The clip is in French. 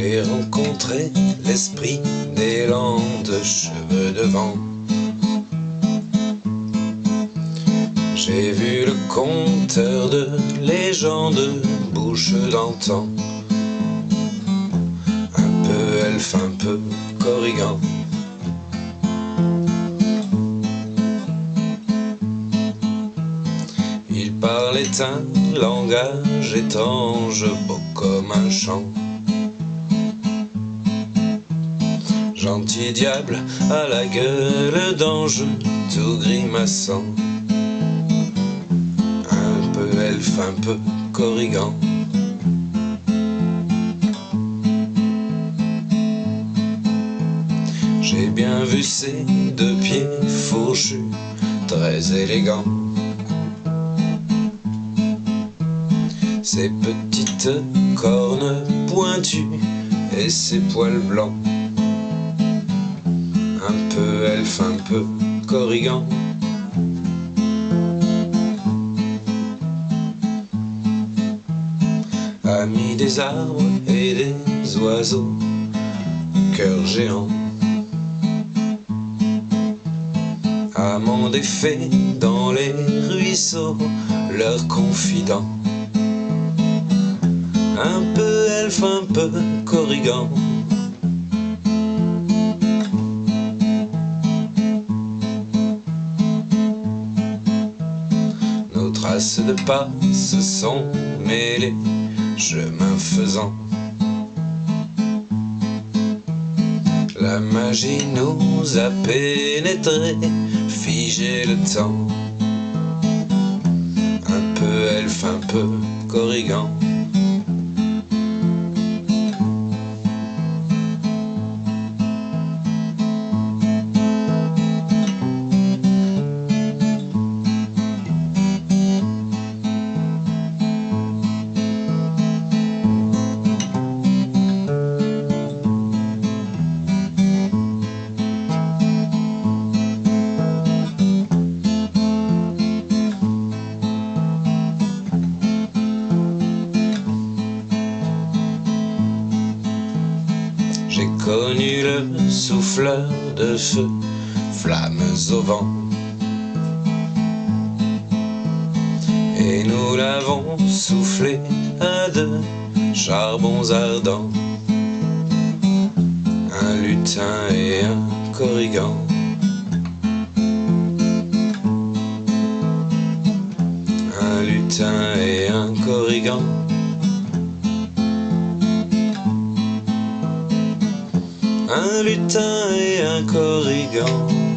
J'ai rencontré l'esprit des landes, cheveux de vent. J'ai vu le conteur de légendes, bouche d'antan. Un peu elfe, un peu corrigan. Il parlait un langage étrange, beau comme un chant. Gentil diable à la gueule d'ange, tout grimaçant. Un peu elfe, un peu corrigan. J'ai bien vu ses deux pieds fourchus, très élégants. Ses petites cornes pointues et ses poils blancs. Un peu elfe, un peu corrigan. Ami des arbres et des oiseaux, cœur géant. Amant des fées dans les ruisseaux, leurs confidents. Un peu elfe, un peu corrigan. De pas se sont mêlées, chemin faisant. La magie nous a pénétré, figé le temps. Un peu elfe, un peu corrigan. J'ai connu le souffleur de feu, flammes au vent. Et nous l'avons soufflé à deux, charbons ardents. Un lutin et un corrigan. Un lutin et un corrigan. Un lutin et un corrigan.